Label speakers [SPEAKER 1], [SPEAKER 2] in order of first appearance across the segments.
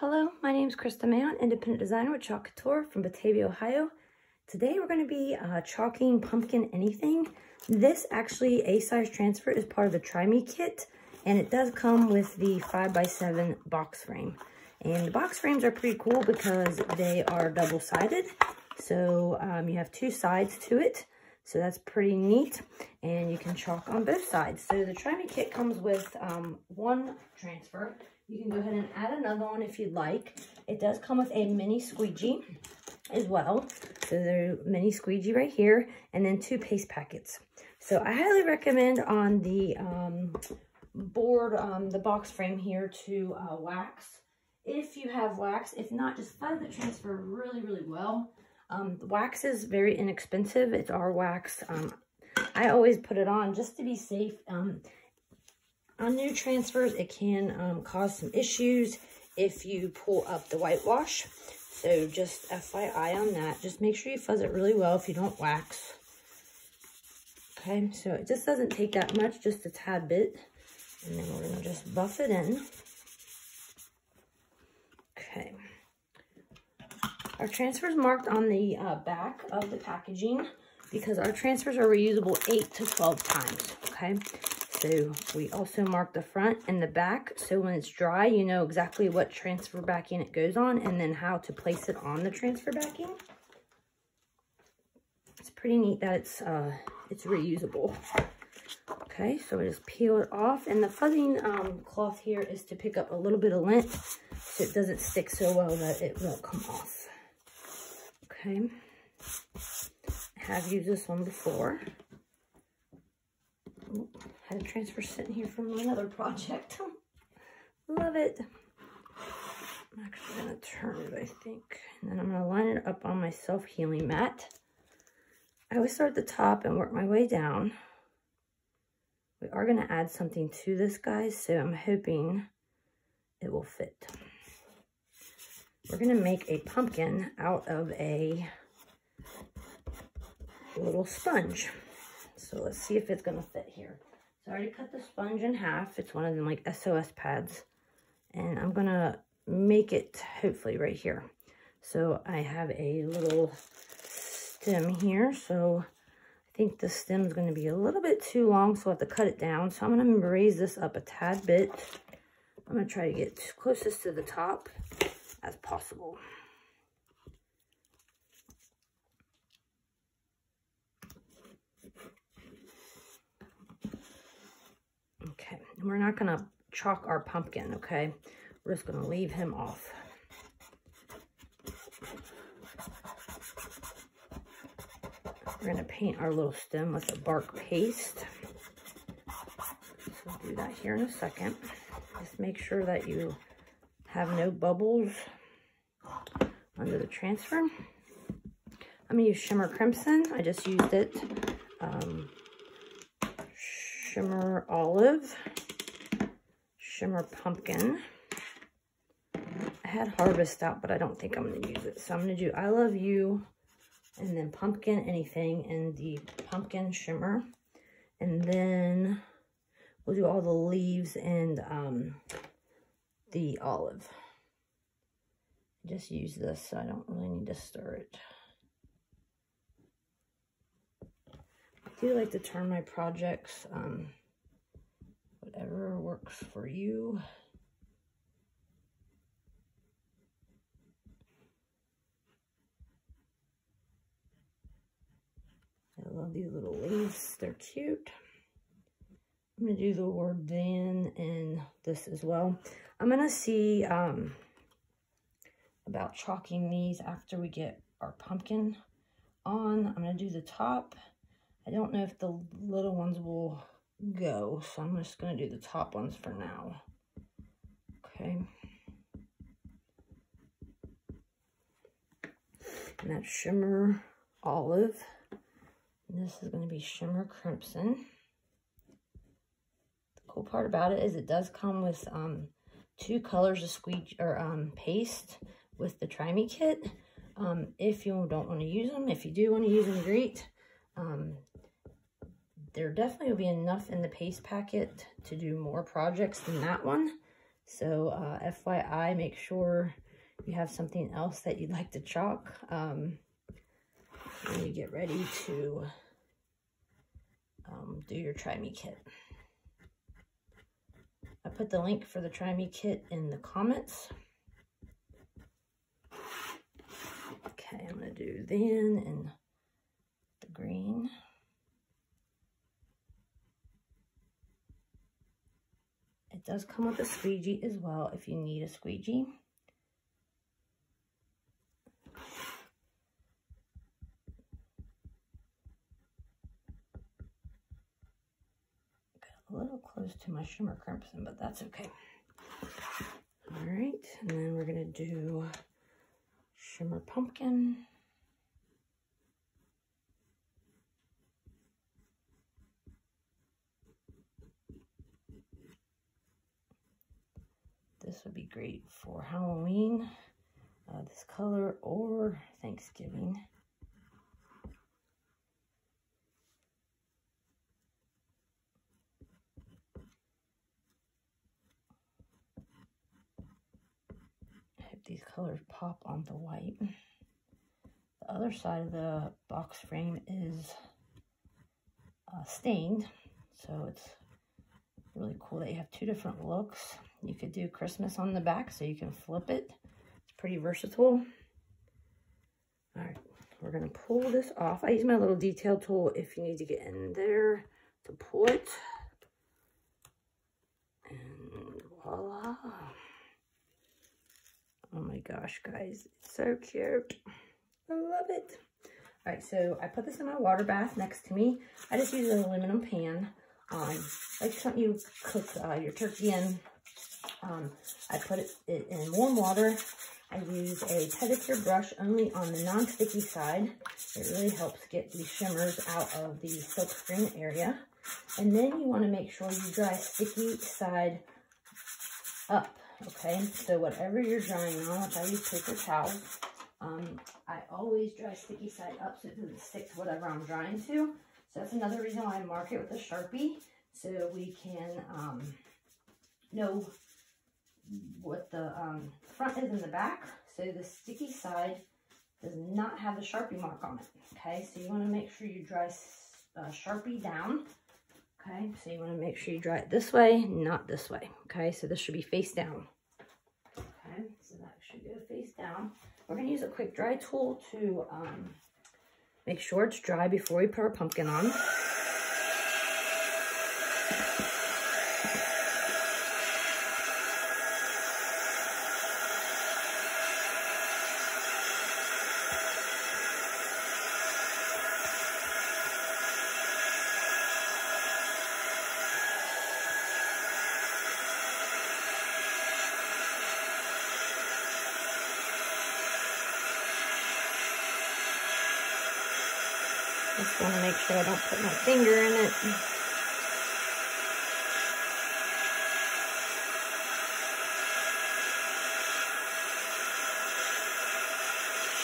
[SPEAKER 1] Hello, my name is Krista Mahon, independent designer with Chalk Couture from Batavia, Ohio. Today we're going to be uh, chalking pumpkin anything. This actually a size transfer is part of the Try Me kit and it does come with the 5x7 box frame. And the box frames are pretty cool because they are double-sided. So um, you have two sides to it. So that's pretty neat. And you can chalk on both sides. So the Try Me kit comes with um, one transfer you can go ahead and add another one if you'd like. It does come with a mini squeegee as well. So there's a mini squeegee right here and then two paste packets. So I highly recommend on the um, board, um, the box frame here to uh, wax. If you have wax, if not, just let it transfer really, really well. Um, wax is very inexpensive. It's our wax. Um, I always put it on just to be safe. Um, on new transfers, it can um, cause some issues if you pull up the whitewash. So just FYI on that. Just make sure you fuzz it really well if you don't wax. Okay, so it just doesn't take that much, just a tad bit. And then we're going to just buff it in. Okay. Our transfers marked on the uh, back of the packaging because our transfers are reusable 8 to 12 times, okay? So we also mark the front and the back. So when it's dry, you know exactly what transfer backing it goes on and then how to place it on the transfer backing. It's pretty neat that it's uh, it's reusable. Okay, so we just peel it off. And the fuzzing um, cloth here is to pick up a little bit of lint so it doesn't stick so well that it won't come off. Okay. I have used this one before had a transfer sitting here from another project. Love it. I'm actually going to turn it, I think. And then I'm going to line it up on my self-healing mat. I always start at the top and work my way down. We are going to add something to this, guys, so I'm hoping it will fit. We're going to make a pumpkin out of a little sponge. So let's see if it's going to fit here. So I already cut the sponge in half. It's one of them like SOS pads. And I'm going to make it hopefully right here. So I have a little stem here. So I think the stem is going to be a little bit too long, so I have to cut it down. So I'm going to raise this up a tad bit. I'm going to try to get closest to the top as possible. We're not going to chalk our pumpkin, okay? We're just going to leave him off. We're going to paint our little stem with a bark paste. So we'll do that here in a second. Just make sure that you have no bubbles under the transfer. I'm going to use Shimmer Crimson. I just used it. Um, Shimmer Olive. Shimmer Pumpkin. I had Harvest out, but I don't think I'm going to use it. So I'm going to do I Love You and then Pumpkin Anything and the Pumpkin Shimmer. And then we'll do all the leaves and um, the olive. Just use this, so I don't really need to stir it. I do like to turn my projects um, whatever works for you. I love these little leaves. They're cute. I'm going to do the word then and this as well. I'm going to see um, about chalking these after we get our pumpkin on. I'm going to do the top. I don't know if the little ones will go. So I'm just going to do the top ones for now. Okay. And that's Shimmer Olive. And this is going to be Shimmer Crimson. The cool part about it is it does come with um, two colors of squeegee or um, paste with the Try Me kit. Um, if you don't want to use them, if you do want to use them, great. Um, there definitely will be enough in the paste packet to do more projects than that one. So uh, FYI, make sure you have something else that you'd like to chalk. Um, when you get ready to um, do your Try Me kit. I put the link for the Try Me kit in the comments. Okay, I'm going to do then and the green. Does come with a squeegee as well if you need a squeegee. Got a little close to my shimmer crimson, but that's okay. All right, and then we're gonna do shimmer pumpkin. This would be great for Halloween, uh, this color, or Thanksgiving. I hope these colors pop on the white. The other side of the box frame is uh, stained, so it's really cool that you have two different looks. You could do Christmas on the back so you can flip it. It's pretty versatile. All right, we're gonna pull this off. I use my little detail tool if you need to get in there to pull it. And voila. Oh my gosh, guys, it's so cute. I love it. All right, so I put this in my water bath next to me. I just use an aluminum pan, um, like something you cook uh, your turkey in. Um, I put it, in warm water. I use a pedicure brush only on the non-sticky side. It really helps get the shimmers out of the silk screen area. And then you want to make sure you dry sticky side up, okay? So whatever you're drying on, which I use paper towels, um, I always dry sticky side up so it doesn't stick to whatever I'm drying to. So that's another reason why I mark it with a Sharpie so we can um, know what the um, front is in the back. So the sticky side does not have the Sharpie mark on it. Okay, so you want to make sure you dry uh, Sharpie down. Okay, so you want to make sure you dry it this way, not this way. Okay, so this should be face down. Okay, so that should go face down. We're going to use a quick dry tool to um, make sure it's dry before we put our pumpkin on. Just want to make sure I don't put my finger in it.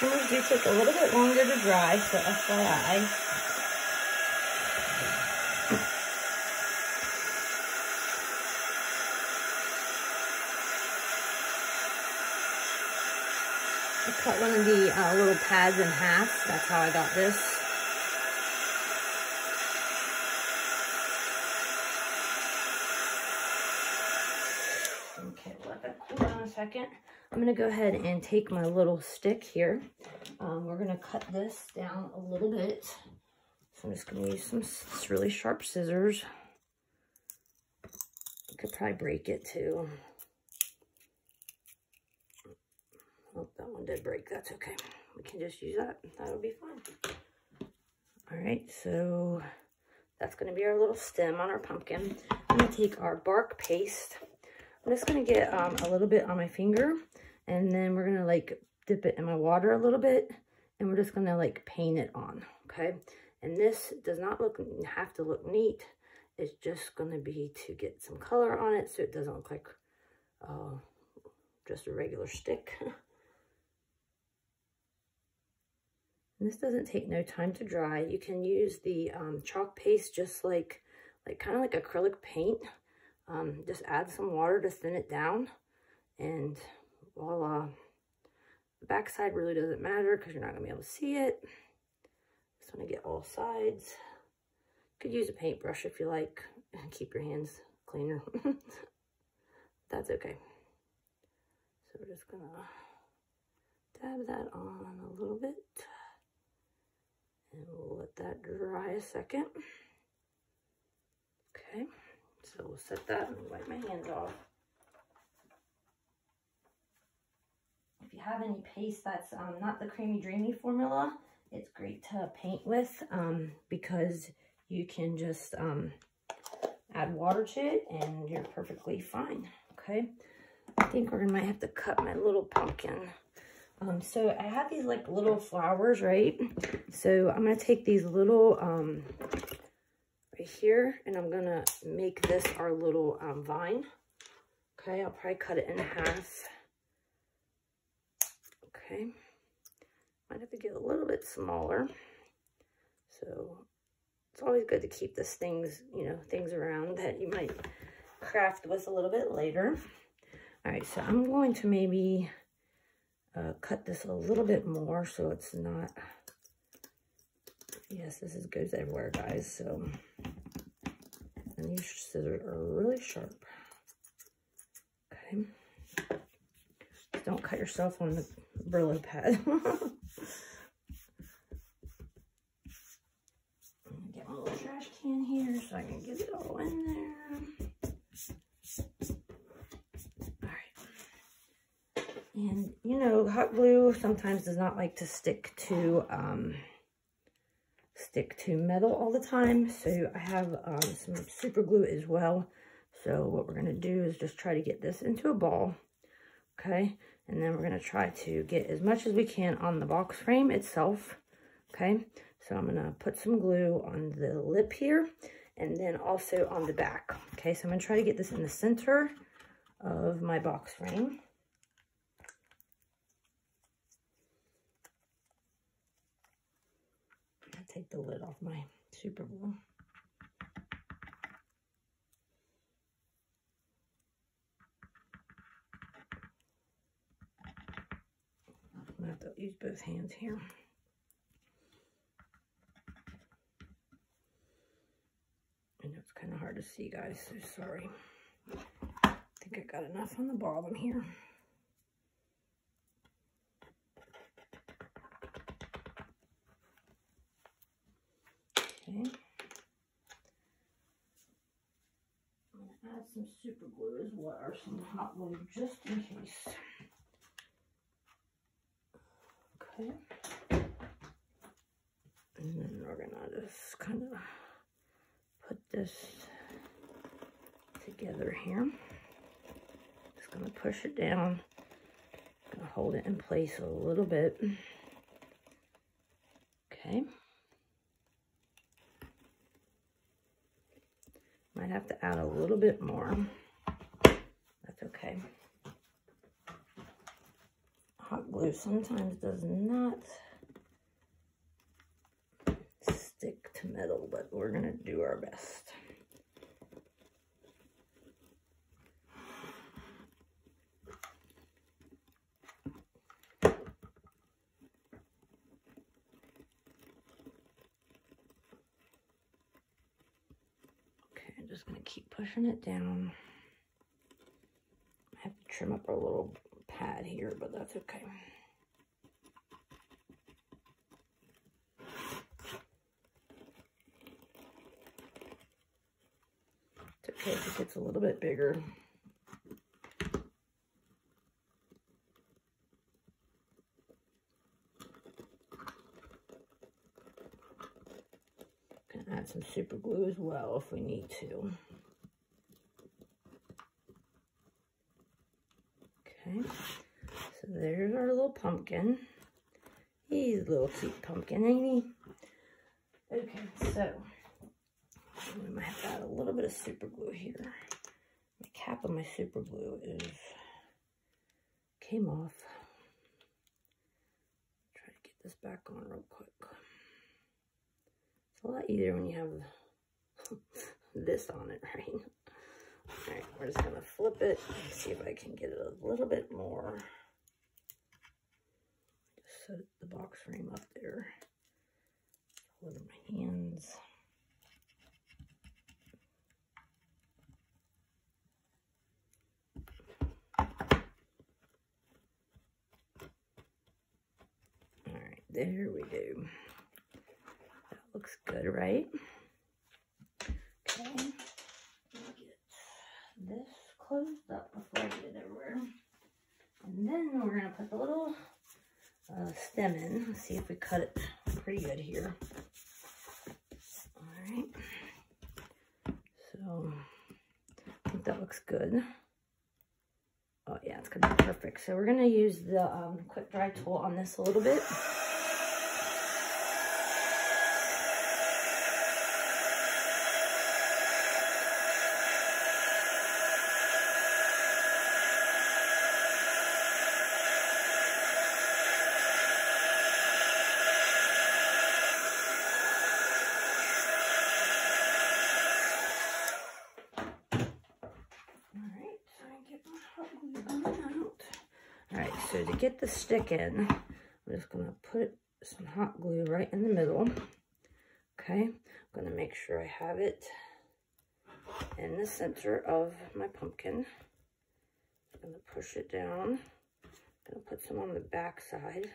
[SPEAKER 1] Shimmers do take a little bit longer to dry, so FYI. I cut one of the uh, little pads in half. That's how I got this. Second. I'm going to go ahead and take my little stick here. Um, we're going to cut this down a little bit. So I'm just going to use some really sharp scissors. You could probably break it too. Oh, that one did break. That's okay. We can just use that. That'll be fine. All right, so that's going to be our little stem on our pumpkin. I'm going to take our bark paste I'm just going to get um, a little bit on my finger and then we're going to like dip it in my water a little bit and we're just going to like paint it on, okay? And this does not look have to look neat. It's just going to be to get some color on it so it doesn't look like uh, just a regular stick. And this doesn't take no time to dry. You can use the um, chalk paste just like, like kind of like acrylic paint Um, just add some water to thin it down and voila. The backside really doesn't matter because you're not going to be able to see it. Just want to get all sides. Could use a paintbrush if you like and keep your hands cleaner. That's okay. So we're just going to dab that on a little bit. And we'll let that dry a second. Okay, so we'll set that and wipe my hands off. If you have any paste that's um, not the Creamy Dreamy formula, it's great to paint with um, because you can just um, add water to it and you're perfectly fine, okay? I think we're gonna have to cut my little pumpkin. Um, so I have these like little flowers, right? So I'm gonna take these little, um, right here, and I'm gonna make this our little um, vine. Okay, I'll probably cut it in half. Okay, might have to get a little bit smaller. So it's always good to keep this things, you know, things around that you might craft with a little bit later. All right, so I'm going to maybe uh, cut this a little bit more so it's not, yes, this is goes everywhere, guys. So, and these scissors are really sharp. Okay. Don't cut yourself on the Brillo pad. get my little trash can here so I can get it all in there. Alright. And, you know, hot glue sometimes does not like to stick to, um, stick to metal all the time. So I have um, some super glue as well. So what we're going to do is just try to get this into a ball. Okay. And then we're going to try to get as much as we can on the box frame itself. Okay. So I'm going to put some glue on the lip here and then also on the back. Okay. So I'm going to try to get this in the center of my box frame. Take the lid off my super Bowl. I have to use both hands here. I know it's kind of hard to see, guys, so sorry. I think I got enough on the bottom here. Okay. I'm going to add some super glue as well, or some hot glue just in case. Okay. And then we're gonna just kind of put this together here. Just gonna push it down. Gonna hold it in place a little bit. Okay. Might have to add a little bit more. That's okay hot glue sometimes does not stick to metal, but we're going to do our best. Okay, I'm just to keep pushing it down. I have to trim up our little pad here, but that's okay. It's okay if it gets a little bit bigger. Can add some super glue as well if we need to. Okay, so there's our little pumpkin. He's a little cute pumpkin, ain't he? Okay, so we might have to add a little bit of super glue here. The cap of my super glue is came off. Try to get this back on real quick. A lot easier when you have this on it, right? All right, we're just gonna flip it, see if I can get it a little bit more. Just set the box frame up there. Hold my hands. All right, there we go. Looks good, right? Okay, get this closed up before I get it everywhere. And then we're gonna put the little uh, stem in. Let's see if we cut it pretty good here. All right. So I think that looks good. Oh yeah, it's gonna be perfect. So we're gonna use the um, quick dry tool on this a little bit. All right, so to get the stick in, I'm just gonna put some hot glue right in the middle. Okay, I'm gonna make sure I have it in the center of my pumpkin. I'm gonna push it down. I'm gonna put some on the back side.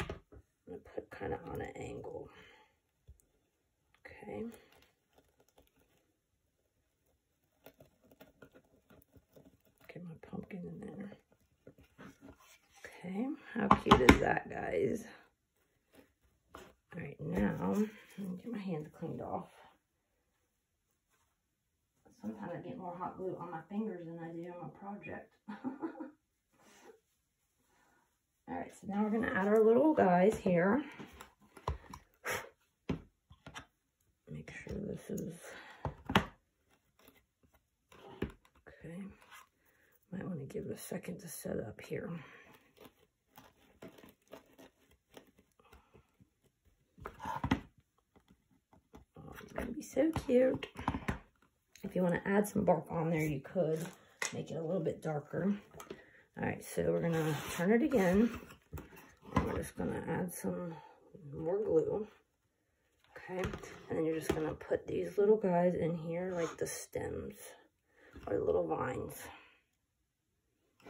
[SPEAKER 1] I'm gonna put kind of on an angle. Okay. Get my pumpkin in there. Okay, how cute is that, guys? All right, now, get my hands cleaned off. Sometimes I get more hot glue on my fingers than I do on my project. All right, so now we're gonna add our little guys here. Make sure this is, okay. Might wanna give it a second to set up here. So cute. If you want to add some bark on there, you could make it a little bit darker. All right, so we're going to turn it again. And we're just going to add some more glue. Okay, and then you're just going to put these little guys in here like the stems or little vines.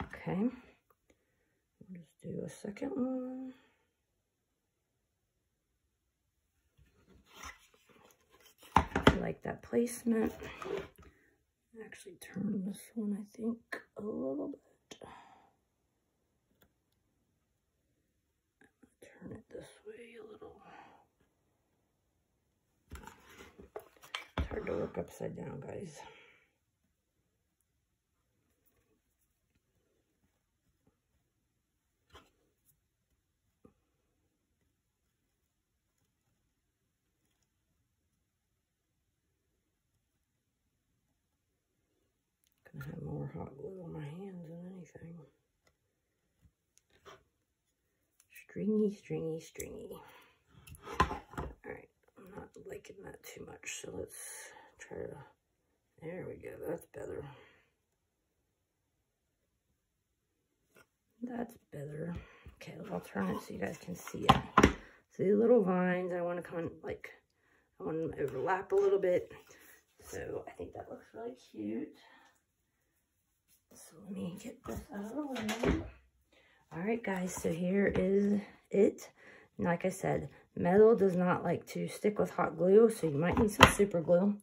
[SPEAKER 1] Okay, we'll just do a second one. Like that placement. Actually turn this one, I think, a little bit. Turn it this way a little. It's hard to look upside down, guys. Gonna have more hot glue on my anything. Stringy, stringy, stringy. Alright, I'm not liking that too much, so let's try to, there we go, that's better. That's better. Okay, I'll turn it so you guys can see it. So these little vines, I want to come like, I want them to overlap a little bit. So I think that looks really cute. So let me get this out of the way. All right, guys, so here is it. And like I said, metal does not like to stick with hot glue, so you might need some super glue.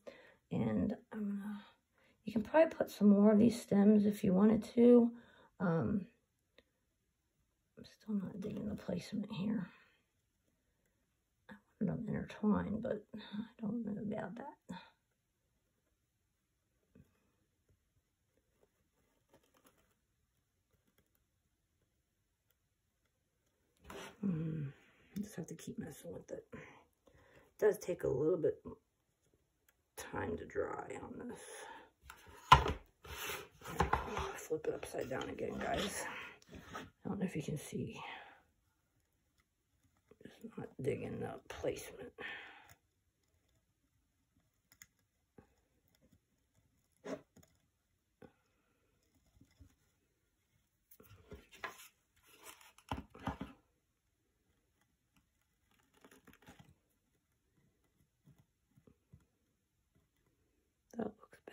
[SPEAKER 1] And you can probably put some more of these stems if you wanted to. Um, I'm still not digging the placement here. I wanted them intertwined, but I don't know about that. Mm, just have to keep messing with it. It does take a little bit time to dry on this. flip it upside down again, guys. I don't know if you can see. Just not digging the placement.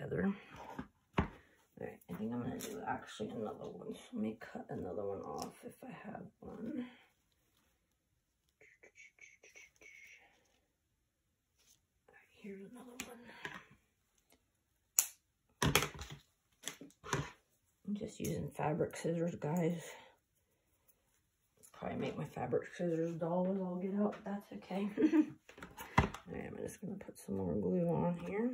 [SPEAKER 1] Together. All right, I think I'm going to do actually another one. Let me cut another one off if I have one. here's another one. I'm just using fabric scissors, guys. Probably make my fabric scissors dull as I'll get out, but that's okay. Alright, I'm just going to put some more glue on here.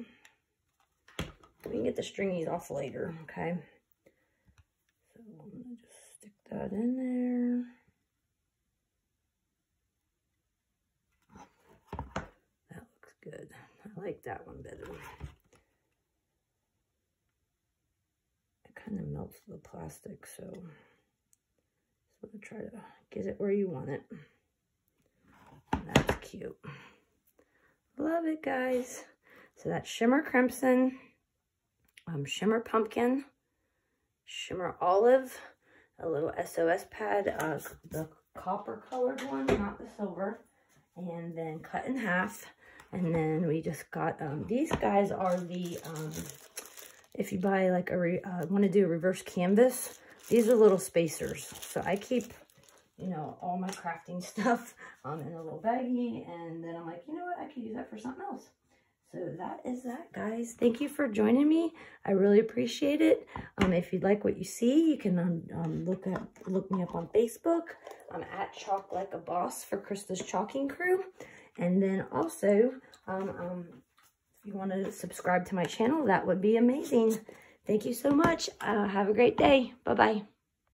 [SPEAKER 1] We can get the stringies off later, okay? So I'm going to just stick that in there. That looks good. I like that one better. It kind of melts the plastic, so, so try to get it where you want it. That's cute. Love it, guys. So that's Shimmer Crimson, um, Shimmer Pumpkin, Shimmer Olive, a little SOS pad, uh, the copper colored one, not the silver, and then cut in half. And then we just got, um, these guys are the, um, if you buy like a, uh, want to do a reverse canvas, these are little spacers. So I keep, you know, all my crafting stuff um, in a little baggie. And then I'm like, you know what? I could use that for something else. So that is that, guys. Thank you for joining me. I really appreciate it. Um, if you'd like what you see, you can um, um, look up look me up on Facebook. I'm at Chalk Like a Boss for Krista's Chalking Crew. And then also, um, um, if you want to subscribe to my channel, that would be amazing. Thank you so much. Uh, have a great day. Bye-bye.